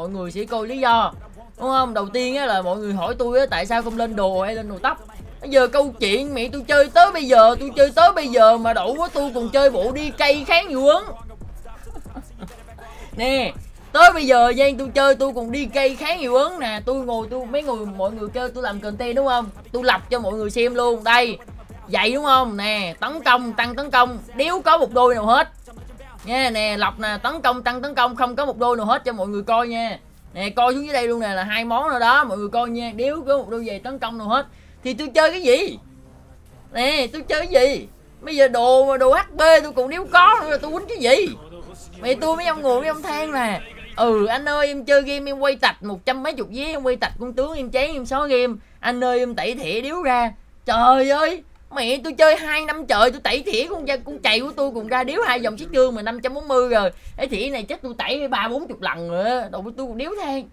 mọi người sẽ coi lý do. Đúng không? Đầu tiên á là mọi người hỏi tôi á, tại sao không lên đồ hay lên đồ tóc? Bây giờ câu chuyện mẹ tôi chơi tới bây giờ, tôi chơi tới bây giờ mà đủ quá tôi còn chơi bộ đi cây kháng hiệu ứng nè, tới bây giờ gian tôi chơi, tôi còn đi cây kháng hiệu ứng nè. Tôi ngồi, tôi, mấy người, mọi người chơi tôi làm content đúng không? Tôi lập cho mọi người xem luôn. Đây, vậy đúng không? Nè, tấn công, tăng tấn công. Đéo có một đôi nào hết nha nè, lọc nè, tấn công, tăng tấn công, không có một đôi nào hết cho mọi người coi nha. Nè, coi xuống dưới đây luôn nè, là hai món rồi đó, mọi người coi nha. Đéo có một đôi giày tấn công nào hết, thì tôi chơi cái gì? Nè, tôi chơi cái gì? Bây giờ đồ mà, đồ hp tôi cũng đéo có nữa là tôi quýnh cái gì? Mày tôi mấy ông ngồi mấy ông than nè. Ừ anh ơi, em chơi game, em quay tạch một trăm mấy chục vé, em quay tạch con tướng, em chán em xóa game. Anh ơi, em tẩy thẻ điếu ra. Trời ơi! Mẹ tôi chơi hai năm trời tôi tẩy thỉa con con chạy của tôi cùng ra điếu hai dòng chiếc chương mà 540 rồi. Cái thỉa này chắc tôi tẩy ba, bốn chục lần nữa đồ tôi còn điếu than.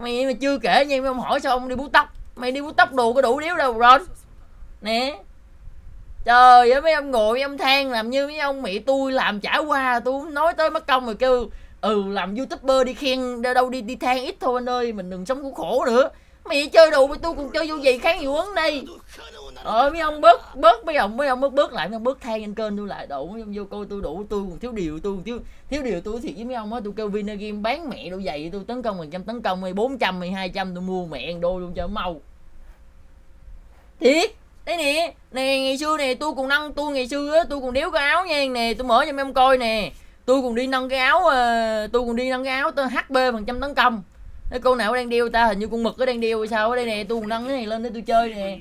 Mày mà chưa kể nha ông hỏi sao ông đi bút tóc. Mày đi bút tóc đồ có đủ điếu đâu rồi nè. Trời ơi, mấy ông ngồi, mấy ông than làm như mấy ông mẹ tôi làm trả qua tôi nói tới mất công rồi kêu ừ làm youtuber đi khen đâu đi đi than ít thôi anh ơi, mình đừng sống cũng khổ nữa. Mày chơi đồ với tôi cũng chơi vô gì kháng hiệu ứng đây? Ờ mấy ông bớt bớt, mấy ông mấy ông bớt bớt lại, mấy ông bớt than trên kênh tôi lại đủ mấy ông vô coi tôi đủ tôi còn thiếu điều, tôi còn thiếu thiếu điều tôi thiệt với mấy ông á, tôi kêu Vinagame bán mẹ đôi giày, tôi tấn công phần trăm, tấn công hay bốn trăm hay hai trăm, tôi mua mẹ đôi luôn cho mau. Thiệt đấy nè nè, ngày xưa nè, tôi còn nâng, tôi ngày xưa á, tôi còn đéo cái áo nha, nè, tôi mở cho mấy ông coi nè, tôi còn đi nâng cái áo ờ, tôi còn đi nâng cái áo tôi hp phần trăm tấn công cái con nào đang đeo ta, hình như con mực nó đang đeo hay sao ở đây nè, tôi còn nâng cái này lên để tôi chơi nè.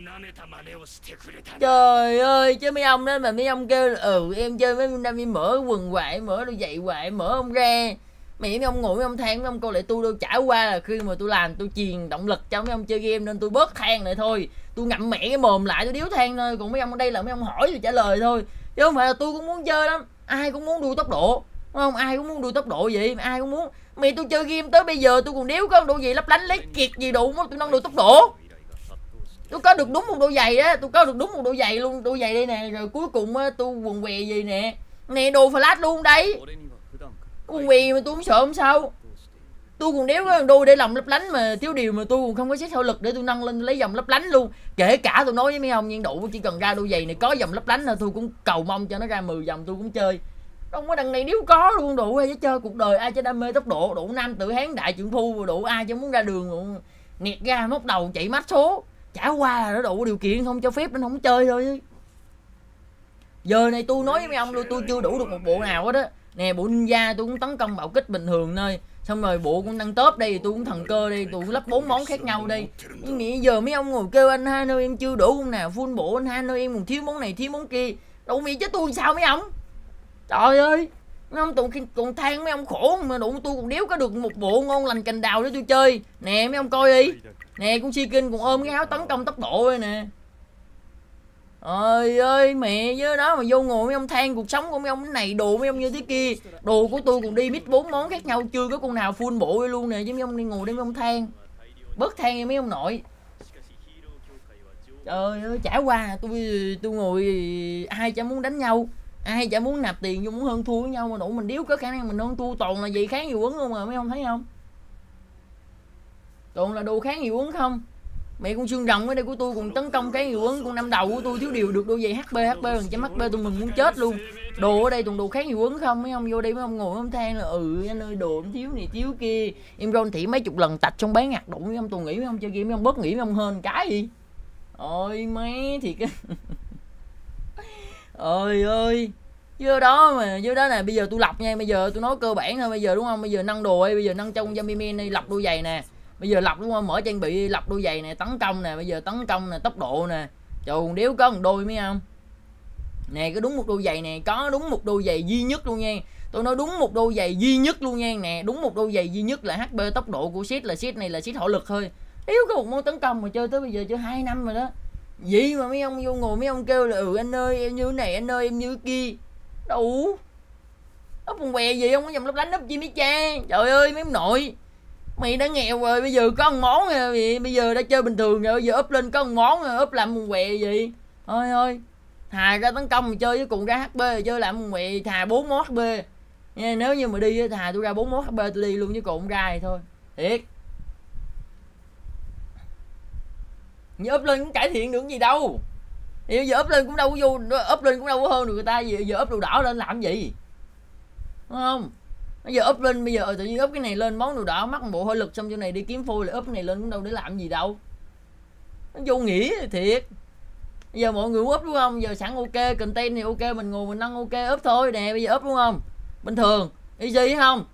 Trời ơi, chứ mấy ông đó mà mấy ông kêu ừ em chơi mấy năm em mở quần hoại mở đôi giày hoại mở ông ra. Mẹ mấy ông ngồi mấy ông than mấy ông coi lại tôi đâu trả qua là khi mà tôi làm tôi truyền động lực cho mấy ông chơi game nên tôi bớt than lại thôi. Tôi ngậm mẹ cái mồm lại, tôi điếu than thôi, còn mấy ông ở đây là mấy ông hỏi tôi trả lời thôi. Chứ không phải là tôi cũng muốn chơi lắm, ai cũng muốn đua tốc độ, đúng không? Ai cũng muốn đua tốc độ vậy, ai cũng muốn mày tôi chơi game tới bây giờ tôi còn đéo có đồ gì lấp lánh lấy kiệt gì đủ mà tôi nâng được tốc độ. Tôi có được đúng một đôi giày á tôi có được đúng một đôi giày luôn. Đôi giày đây nè, rồi cuối cùng á tôi quần què gì nè. Nè, đồ flash luôn đấy. Quần què mà tôi không sợ không sao. Tôi còn đéo có đôi để lòng lấp lánh mà thiếu điều mà tôi còn không có xét theo lực để tôi nâng lên lấy dòng lấp lánh luôn. Kể cả tôi nói với mấy ông nhiên đủ chỉ cần ra đôi giày này có dòng lấp lánh là tôi cũng cầu mong cho nó ra 10 dòng tôi cũng chơi không có đằng này nếu có luôn, đủ hay chơi cuộc đời, ai cho đam mê tốc độ, đủ nam tự hán đại trưởng phu, đủ ai cho muốn ra đường ừ, luôn ra móc đầu chạy mắt số. Chả qua là nó đủ điều kiện, không cho phép nên không chơi thôi. Giờ này tôi nói với mấy ông luôn tôi chưa đủ được một bộ nào hết á. Nè, bộ ninja tôi cũng tấn công bạo kích bình thường nơi xong rồi bộ cũng tăng tớp đây, tôi cũng thần cơ đây, tôi cũng lắp bốn món khác nhau đây. Nhưng nghĩ giờ mấy ông ngồi kêu anh hai nơi em chưa đủ không nào full bộ anh hai nơi em còn thiếu món này, thiếu món kia. Đâu mày chứ tôi sao mấy ông? Trời ơi, mấy ông tụi còn than mấy ông khổ mà đủ tôi còn đéo có được một bộ ngon lành cành đào để tôi chơi. Nè, mấy ông coi đi. Nè, con si kinh còn ôm cái áo tấn công tốc độ đây nè. Ơi ơi, mẹ với đó mà vô ngồi mấy ông than cuộc sống của mấy ông này đồ mấy ông như thế kia. Đồ của tôi còn đi mít bốn món khác nhau, chưa có con nào full bộ luôn nè, chứ mấy ông đi ngồi đây mấy ông than. Bớt than mấy ông nội. Trời ơi trải qua, tôi tôi ngồi ai chả muốn đánh nhau ai chả muốn nạp tiền vô muốn hơn thua với nhau mà đủ mình điếu có khả năng mình hơn thua. Toàn là gì kháng hiệu ứng không mà mấy ông thấy không? Toàn là đồ kháng hiệu ứng không? Mẹ con xương rồng ở đây của tôi còn tấn công cái hiệu ứng con năm đầu của tôi thiếu điều được đôi giày hp hp bằng chấm hp tôi mình muốn chết luôn. Đồ ở đây toàn đồ kháng hiệu ứng không? Mấy ông vô đây mấy ông ngồi mấy ông than là ừ anh ơi, đồ em thiếu này thiếu kia. Em ron thị mấy chục lần tạch trong bán ngặt đụng mấy ông, tôi nghĩ mấy ông chơi game, mấy ông bớt nghĩ mấy ông hơn cái gì? Ôi mấy thiệt cái ơi ơi dưới đó mà dưới đó nè, bây giờ tôi lọc nha, bây giờ tôi nói cơ bản thôi, bây giờ đúng không? Bây giờ nâng đồ đi bây giờ nâng trong zombie men đi lọc đôi giày nè. Bây giờ lọc đúng không? Mở trang bị, lọc đôi giày nè, tấn công nè, bây giờ tấn công nè, tốc độ nè. Trời đéo có một đôi mấy không nè, có đúng một đôi giày nè, có đúng một đôi giày duy nhất luôn nha. Tôi nói đúng một đôi giày duy nhất luôn nha, nè, đúng một đôi giày duy nhất là hp tốc độ của shit là shit này là shit hỏa lực thôi. Yếu có một môn tấn công mà chơi tới bây giờ chơi hai năm rồi đó gì mà mấy ông vô ngồi mấy ông kêu là ừ anh ơi, em như này, anh ơi, em như kia. Đủ ấp con què gì không? Có dòng lấp lánh ấp chi mấy cha trời ơi, mấy ông nội. Mày đã nghèo rồi, bây giờ có một món rồi bây giờ đã chơi bình thường rồi, bây giờ ấp lên có một món rồi ấp làm con què gì? Thôi thôi. Thà ra tấn công mà chơi với cùng ra hp chơi làm con què, thà bốn món hp nha, nếu như mà đi thà tôi ra bốn món hp tôi đi luôn với cùng ra thì thôi. Thiệt. Giờ up lên cũng cải thiện được gì đâu. Thì giờ up lên cũng đâu có vô up lên cũng đâu có hơn được người ta giờ, giờ up đồ đỏ lên làm gì? Đúng không? Bây giờ up lên bây giờ tự nhiên up cái này lên món đồ đỏ mắc một bộ hơi lực xong chỗ này đi kiếm phôi lại up cái này lên cũng đâu để làm gì đâu. Nó vô nghĩa thiệt. Bây giờ mọi người up đúng không? Giờ sẵn ok content thì ok mình ngồi mình nâng ok up thôi nè bây giờ up đúng không? Bình thường easy không?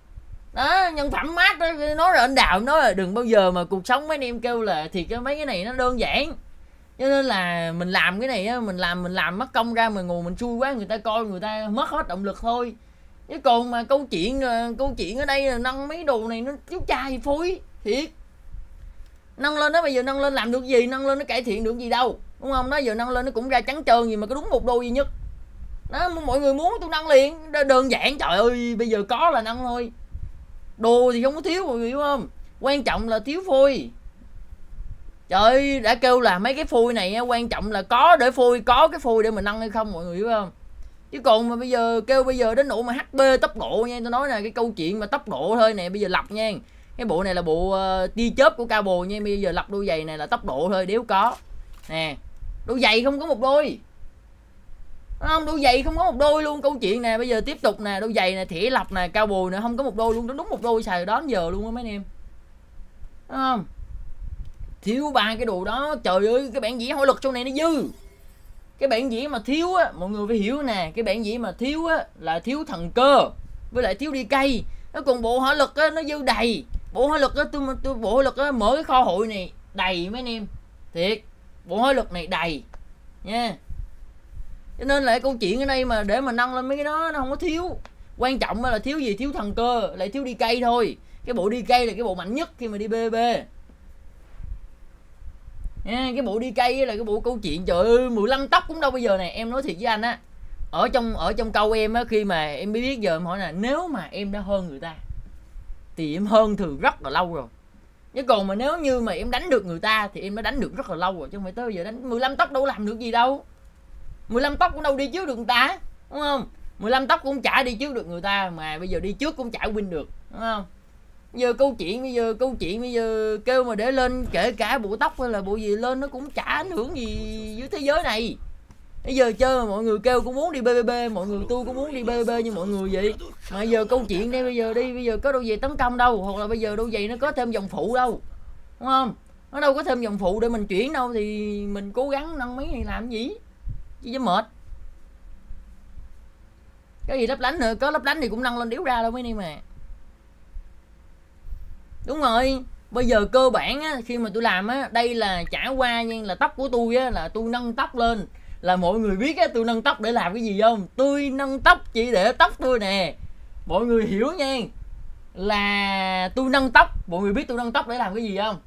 Đó, nhân phẩm mát đó nói là anh đào nói là đừng bao giờ mà cuộc sống mấy anh em kêu là thì cái mấy cái này nó đơn giản. Cho nên là mình làm cái này á, mình làm mình làm mất công ra mình ngồi mình chui quá, người ta coi người ta mất hết động lực thôi. Chứ còn mà câu chuyện ờ, câu chuyện ở đây là nâng mấy đồ này nó chú chai phối, thiệt. Nâng lên đó, bây giờ nâng lên làm được gì? Nâng lên nó cải thiện được gì đâu, đúng không? Nó giờ nâng lên nó cũng ra trắng trơn gì mà có đúng một đô duy nhất. Đó, mọi người muốn tôi nâng liền đơn giản. Trời ơi, bây giờ có là nâng thôi đồ thì không có thiếu mọi người hiểu không? Quan trọng là thiếu phôi. Trời ơi đã kêu là mấy cái phôi này quan trọng là có để phôi có cái phôi để mình nâng hay không mọi người hiểu không? Chứ còn mà bây giờ kêu bây giờ đến nỗi mà hp tốc độ nha tôi nói là cái câu chuyện mà tốc độ thôi nè bây giờ lập nha. Cái bộ này là bộ ờ, uh, tia chớp của cao bồ nha bây giờ lập đôi giày này là tốc độ thôi nếu có. Nè đôi giày không có một đôi không, đôi giày không có một đôi luôn. Câu chuyện nè, bây giờ tiếp tục nè. Đôi giày nè, thỉa lập nè, cao bồi nè, không có một đôi luôn. Đúng một đôi xài đón giờ luôn á mấy anh em. Đúng không? Thiếu ba cái đồ đó. Trời ơi, cái bản dĩ hối lực trong này nó dư. Cái bản dĩ mà thiếu á, mọi người phải hiểu nè. Cái bản dĩ mà thiếu á, là thiếu thần cơ, với lại thiếu đi cây. Nó còn bộ hỏa lực á, nó dư đầy. Bộ hỏa lực á, tôi tôi bộ hỏa lực á, mở cái kho hội này đầy mấy anh em. Thiệt, bộ hỏa lực này đầy. Nha cho nên là câu chuyện ở đây mà để mà nâng lên mấy cái đó nó không có thiếu. Quan trọng là thiếu gì? Thiếu thần cơ lại thiếu đi cây thôi. Cái bộ đi cây là cái bộ mạnh nhất khi mà đi bb À, cái bộ đi cây là cái bộ câu chuyện trời ơi 15 tóc cũng đâu bây giờ này em nói thiệt với anh á. Ở trong ở trong câu em á khi mà em mới biết giờ em hỏi là nếu mà em đã hơn người ta thì em hơn thường rất là lâu rồi. Chứ còn mà nếu như mà em đánh được người ta thì em đã đánh được rất là lâu rồi chứ không phải tới giờ đánh 15 tóc đâu làm được gì đâu. 15 tóc cũng đâu đi trước được người ta, đúng không? 15 tóc cũng chả đi trước được người ta, mà bây giờ đi trước cũng chả win được, đúng không? Bây giờ câu chuyện, bây giờ câu chuyện, bây giờ kêu mà để lên kể cả bộ tóc hay là bộ gì lên nó cũng chả ảnh hưởng gì với thế giới này. Bây giờ chơi mà mọi người kêu cũng muốn đi BBB mọi người tôi cũng muốn đi BBB như mọi người vậy. Mà giờ câu chuyện đây, bây giờ đi, bây giờ có đâu về tấn công đâu, hoặc là bây giờ đâu vậy nó có thêm dòng phụ đâu, đúng không? Nó đâu có thêm dòng phụ để mình chuyển đâu thì mình cố gắng nâng mấy này làm gì? Chứ chứ mệt. Cái gì lấp lánh nữa có lấp lánh thì cũng nâng lên điếu ra đâu mấy ni mà đúng rồi bây giờ cơ bản á, khi mà tôi làm á đây là trải qua nhưng là tóc của tôi á là tôi nâng tóc lên. Là mọi người biết á tôi nâng tóc để làm cái gì không? Tôi nâng tóc chỉ để tóc tôi nè. Mọi người hiểu nha là tôi nâng tóc. Mọi người biết tôi nâng tóc để làm cái gì không?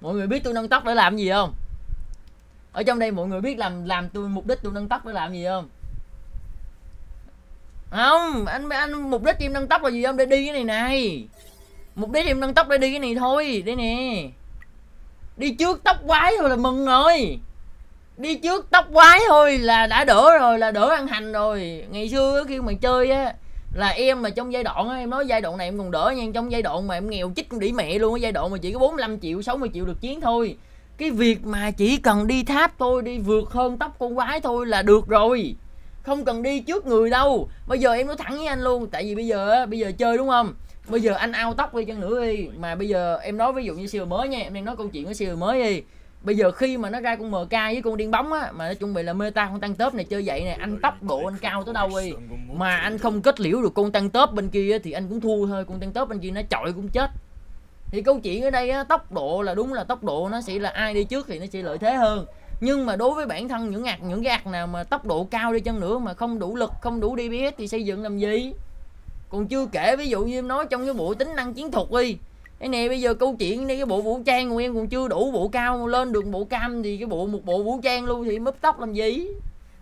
Mọi người biết tôi nâng tóc để làm gì không? Ở trong đây mọi người biết làm làm tôi mục đích tôi nâng tóc để làm gì không? Không, anh anh mục đích em nâng tóc là gì không? Để đi cái này này. Mục đích em nâng tóc để đi cái này thôi, đây nè. Đi trước tóc quái thôi là mừng rồi. Đi trước tóc quái thôi là đã đỡ rồi, là đỡ ăn hành rồi. Ngày xưa khi mà chơi á, là em mà trong giai đoạn á, em nói giai đoạn này em còn đỡ nha, trong giai đoạn mà em nghèo chích đĩ mẹ luôn giai đoạn mà chỉ có 45 triệu 60 triệu được chiến thôi cái việc mà chỉ cần đi tháp thôi đi vượt hơn tóc con quái thôi là được rồi. Không cần đi trước người đâu. Bây giờ em nói thẳng với anh luôn, tại vì bây giờ bây giờ chơi đúng không? Bây giờ anh ao tóc đi chăng nữa đi. Mà bây giờ em nói ví dụ như siêu mới nha, em đang nói câu chuyện của siêu mới đi. Bây giờ khi mà nó ra con mk với con điên bóng á, mà nó chuẩn bị là meta con tăng tớp này chơi vậy này anh tốc độ anh cao tới đâu đi. Mà anh không kết liễu được con tăng tớp bên kia thì anh cũng thua thôi, con tăng tớp bên kia nó chọi cũng chết thì câu chuyện ở đây á, tốc độ là đúng là tốc độ nó sẽ là ai đi trước thì nó sẽ lợi thế hơn. Nhưng mà đối với bản thân những ạc những cái ạc nào mà tốc độ cao đi chăng nữa mà không đủ lực không đủ dps thì xây dựng làm gì? Còn chưa kể ví dụ như em nói trong cái bộ tính năng chiến thuật đi. Cái này bây giờ câu chuyện đây cái bộ vũ trang của em còn chưa đủ bộ cao lên được bộ cam thì cái bộ một bộ vũ trang luôn thì mất tóc làm gì?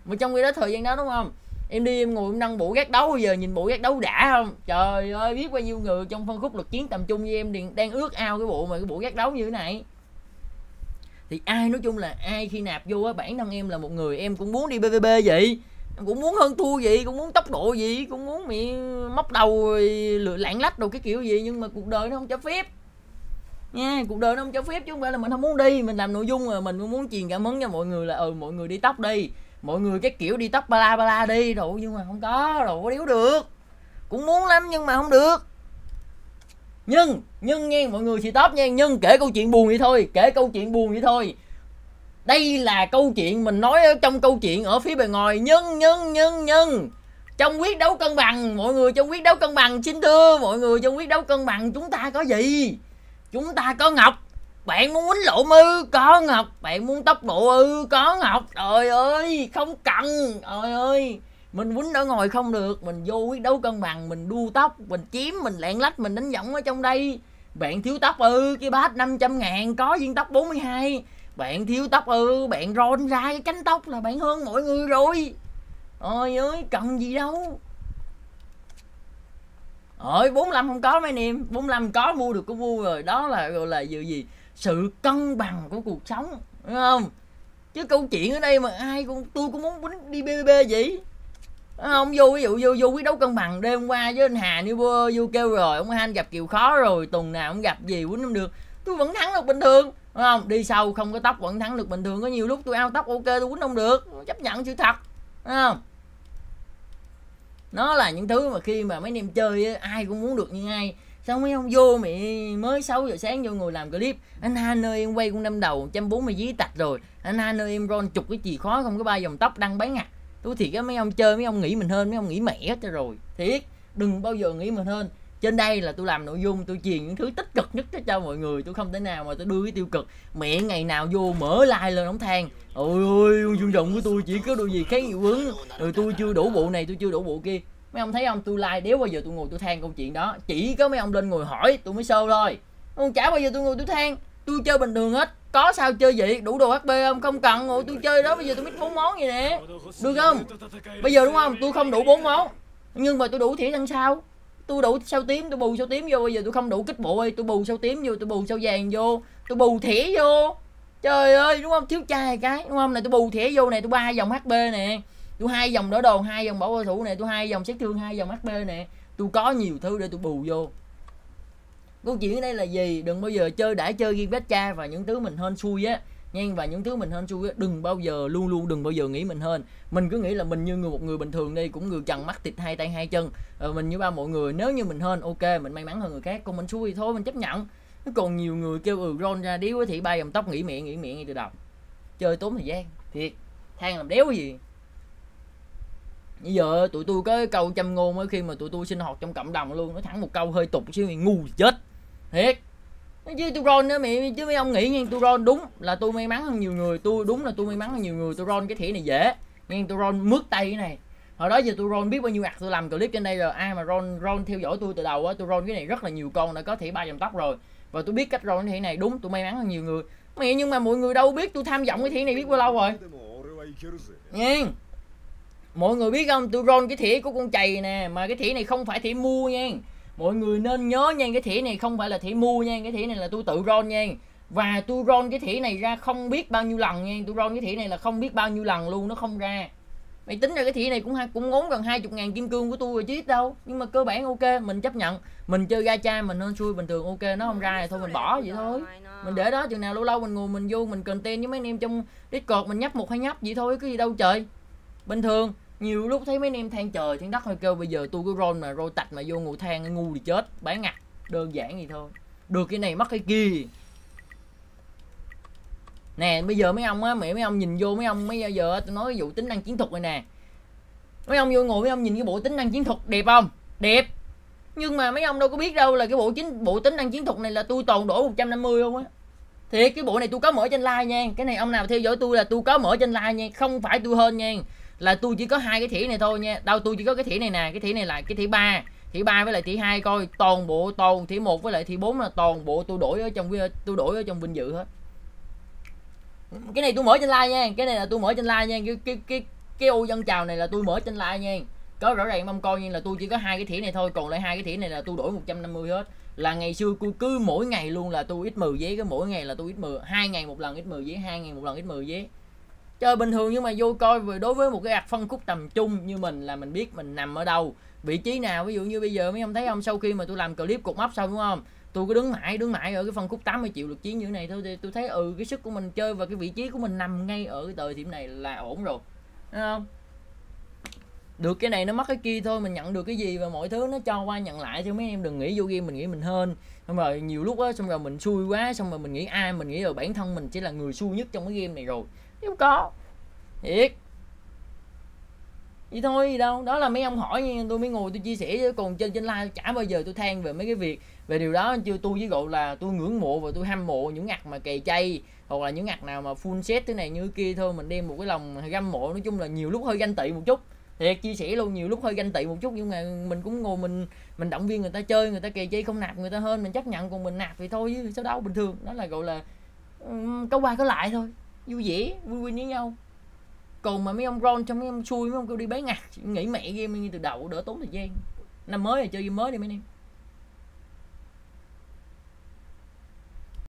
Mà trong khi đó thời gian đó đúng không? Em đi em ngồi em nâng bộ gác đấu bây giờ nhìn bộ gác đấu đã không? Trời ơi biết bao nhiêu người trong phân khúc lực chiến tầm trung như em đang, đang ước ao cái bộ mà cái bộ gác đấu như thế này. Thì ai nói chung là ai khi nạp vô á bản thân em là một người em cũng muốn đi pvp vậy. Cũng muốn hơn thua gì cũng muốn tốc độ gì cũng muốn bị móc đầu lạng lách đồ cái kiểu gì nhưng mà cuộc đời nó không cho phép. Nha cuộc đời nó không cho phép chứ không phải là mình không muốn đi mình làm nội dung mà mình cũng muốn truyền cảm hứng cho mọi người là ừ mọi người đi tóc đi mọi người cái kiểu đi tóc ba la ba la đi đủ nhưng mà không có đủ có điếu được. Cũng muốn lắm nhưng mà không được. Nhưng nhưng nghe mọi người thì tóc nha, nhưng kể câu chuyện buồn vậy thôi, kể câu chuyện buồn vậy thôi. Đây là câu chuyện mình nói ở trong câu chuyện ở phía bề ngoài. Nhưng nhưng nhưng nhưng, trong quyết đấu cân bằng, mọi người trong quyết đấu cân bằng, xin thưa, mọi người trong quyết đấu cân bằng, chúng ta có gì? Chúng ta có ngọc bạn muốn quýnh lộn ư? Có ngọc. Bạn muốn tốc độ ư? Có ngọc. Trời ơi, không cần. Trời ơi. Mình quýnh ở ngồi không được. Mình vô quyết đấu cân bằng. Mình đu tóc, mình chiếm mình lẹn lách, mình đánh võng ở trong đây. Bạn thiếu tóc ư? Cái bát 500 ngàn có viên tóc 42 bạn thiếu tóc ư? Bạn ron ra cái cánh tóc là bạn hơn mọi người rồi. Ôi ơi, cần gì đâu ơi 45 không có mấy niệm 45 có mua được cũng mua rồi. Đó là gọi là gì gì? Sự cân bằng của cuộc sống đúng không? Chứ câu chuyện ở đây mà ai cũng tôi cũng muốn đi BBB vậy. Không? Vô ví dụ vô vô quyết đấu cân bằng đêm qua với anh Hà như vô, vô kêu rồi ông Han gặp kiều khó rồi tuần nào cũng gặp gì quýnh không được. Tôi vẫn thắng được bình thường đúng không? Đi sâu không có tóc vẫn thắng được bình thường. Có nhiều lúc tôi ao tóc ok tôi quýnh không được. Chấp nhận sự thật đúng không? Nó là những thứ mà khi mà mấy anh em chơi ai cũng muốn được như ai xong mấy ông vô mẹ mới 6 giờ sáng vô ngồi làm clip. Anh Han ơi em quay cũng năm đầu 140 dí tạch rồi. Anh Han ơi em ron chục cái gì khó không có ba dòng tóc đăng bán à, tôi thiệt á mấy ông chơi mấy ông nghĩ mình hơn mấy ông nghĩ mẹ hết rồi. Thiệt đừng bao giờ nghĩ mình hơn trên đây là tôi làm nội dung, tôi truyền những thứ tích cực nhất cho mọi người. Tôi không thể nào mà tôi đưa cái tiêu cực. Mẹ ngày nào vô mở like lên ống than. Ôi ôi chương trình của tôi chỉ có đồ gì khác hiệu ứng rồi tôi chưa đủ bộ này, tôi chưa đủ bộ kia. Mấy ông thấy không? Tôi like đéo bao giờ tôi ngồi tôi than câu chuyện đó. Chỉ có mấy ông lên ngồi hỏi, tôi mới show thôi. Không chả bao giờ tôi ngồi tôi than. Tôi chơi bình thường hết. Có sao chơi vậy? Đủ đồ hp không? Không cần ngồi tôi chơi đó. Bây giờ tôi biết bốn món gì nè. Được không? Bây giờ đúng không? Tôi không đủ bốn món. Nhưng mà tôi đủ thỉa ăn sao? Tôi đủ sao tím, tôi bù sao tím vô, bây giờ tôi không đủ kích bộ ơi, tôi bù sao tím vô, tôi bù sao vàng vô, tôi bù thẻ vô. Trời ơi, đúng không? Thiếu chai cái, đúng không? Này, tôi bù thẻ vô này tôi ba dòng hp nè. Tôi hai dòng đỡ đồ hai dòng bảo vệ thủ này tôi hai dòng sát thương, hai dòng hp nè. Tôi có nhiều thứ để tôi bù vô. Câu chuyện ở đây là gì? Đừng bao giờ chơi đã chơi ghi vết cha và những thứ mình hên xui á nha và những thứ mình hên xui đừng bao giờ luôn luôn đừng bao giờ nghĩ mình hên. Mình cứ nghĩ là mình như người một người bình thường đi cũng người chằn mắt thịt hai tay hai chân. Ờ, mình như ba mọi người nếu như mình hên ok mình may mắn hơn người khác còn mình xui thì thôi mình chấp nhận. Còn nhiều người kêu ừ ron ra điếu thì ba dòng tóc nghỉ miệng nghỉ miệng ngay từ đầu. Chơi tốn thời gian thiệt. Than làm đéo gì? Bây giờ tụi tôi có câu châm ngôn mới khi mà tụi tôi sinh hoạt trong cộng đồng luôn nó thẳng một câu hơi tục xíu ngu chết. Thiệt chứ tôi ron nữa mẹ chứ mấy ông nghĩ nha tôi ron đúng là tôi may mắn hơn nhiều người. Tôi đúng là tôi may mắn hơn nhiều người. Tôi ron cái thẻ này dễ. Nghe tôi ron mướt tay cái này. Hồi đó giờ tôi ron biết bao nhiêu ạc tôi làm clip trên đây rồi. Ai mà ron ron theo dõi tôi từ đầu á tôi ron cái này rất là nhiều con đã có thể ba dòng tóc rồi. Và tôi biết cách ron cái thẻ này đúng tôi may mắn hơn nhiều người. Mẹ, nhưng mà mọi người đâu biết tôi tham vọng cái thẻ này biết bao lâu rồi? Nghe. Mọi người biết không? Tôi ron cái thẻ của con chày nè, mà cái thẻ này không phải thẻ mua nha mọi người nên nhớ nha cái thẻ này không phải là thẻ mua nha cái thẻ này là tôi tự ron nha và tôi ron cái thẻ này ra không biết bao nhiêu lần nha tôi ron cái thẻ này là không biết bao nhiêu lần luôn nó không ra. Mày tính ra cái thẻ này cũng cũng ngốn gần hai chục ngàn kim cương của tôi rồi chứ ít đâu. Nhưng mà cơ bản ok mình chấp nhận. Mình chơi gacha mình nên xui bình thường ok nó không ra thì thôi mình bỏ vậy thôi. mình để đó chừng nào lâu lâu mình ngồi mình vô mình content với mấy anh em trong discord mình nhấp một hai nhấp vậy thôi cái gì đâu trời. Bình thường nhiều lúc thấy mấy anh em than trời, than đất hơi kêu bây giờ tôi cứ roll mà, roll tạch mà vô ngủ than, ngu thì chết, bán ngặt. Đơn giản gì thôi. Được cái này mất cái kia. Nè, bây giờ mấy ông á, mẹ mấy ông nhìn vô mấy ông, mấy giờ tôi nói vụ dụ tính năng chiến thuật này nè. Mấy ông vô ngồi, mấy ông nhìn cái bộ tính năng chiến thuật đẹp không? Đẹp. Nhưng mà mấy ông đâu có biết đâu là cái bộ chính, bộ tính năng chiến thuật này là tôi toàn đổ 150 không á. Thiệt, cái bộ này tôi có mở trên like nha. Cái này ông nào theo dõi tôi là tôi có mở trên like nha, không phải tôi hơn nha là tôi chỉ có hai cái thẻ này thôi nha. Đâu, tôi chỉ có cái thẻ này nè, cái thẻ này là cái thẻ ba. Thẻ ba với lại thẻ hai coi, toàn bộ, toàn thẻ một với lại thẻ bốn là toàn bộ tôi đổi ở trong, tôi đổi ở trong vinh dự hết. Cái này tôi mở trên like nha, cái này là tôi mở trên like nha, cái cái cái cái ô dân chào này là tôi mở trên like nha. Có rõ ràng mong coi nhưng là tôi chỉ có hai cái thẻ này thôi, còn lại hai cái thẻ này là tôi đổi 150 hết. Là ngày xưa tôi cứ mỗi ngày luôn là tôi ít 10 giấy cái mỗi ngày là tôi ít 10 hai ngày một lần ít 10 giấy hai ngày một lần ít 10 giấy chơi bình thường nhưng mà vô coi đối với một cái ạc phân khúc tầm trung như mình là mình biết mình nằm ở đâu. Vị trí nào, ví dụ như bây giờ mấy ông thấy không? Sau khi mà tôi làm clip cột móc xong, đúng không? Tôi cứ đứng mãi đứng mãi ở cái phân khúc 80 triệu lượt chiến như thế này. Thôi thì tôi thấy ừ cái sức của mình chơi và cái vị trí của mình nằm ngay ở cái thời điểm này là ổn rồi. Đúng không? Được cái này nó mất cái kia thôi, mình nhận được cái gì và mọi thứ nó cho qua nhận lại cho mấy em đừng nghĩ vô game mình nghĩ mình hơn xong rồi, nhiều lúc á, xong rồi mình xui quá, xong rồi mình nghĩ ai, mình nghĩ rồi bản thân mình chỉ là người xui nhất trong cái game này rồi không có. Thiệt. Vậy thôi gì đâu đó là mấy ông hỏi nha tôi mới ngồi tôi chia sẻ chứ còn trên trên live chả bao giờ tôi than về mấy cái việc về điều đó chưa. Tôi với gọi là tôi ngưỡng mộ và tôi hâm mộ những ngặt mà kề chay hoặc là những ngặt nào mà full set thế này như kia thôi mình đem một cái lòng găm mộ. Nói chung là nhiều lúc hơi ganh tị một chút. Thiệt chia sẻ luôn nhiều lúc hơi ganh tị một chút nhưng mà mình cũng ngồi mình mình động viên người ta chơi người ta kề chay không nạp người ta hơn mình chấp nhận còn mình nạp thì thôi chứ sao đâu bình thường. Đó là gọi là um, có qua có lại thôi vui vẻ, vui vui với nhau. Còn mà mấy ông ron trong mấy ông xui, mấy ông kêu đi bế ngặt nghĩ mẹ game như từ đầu, đỡ tốn thời gian. Năm mới là chơi game mới đi mấy em.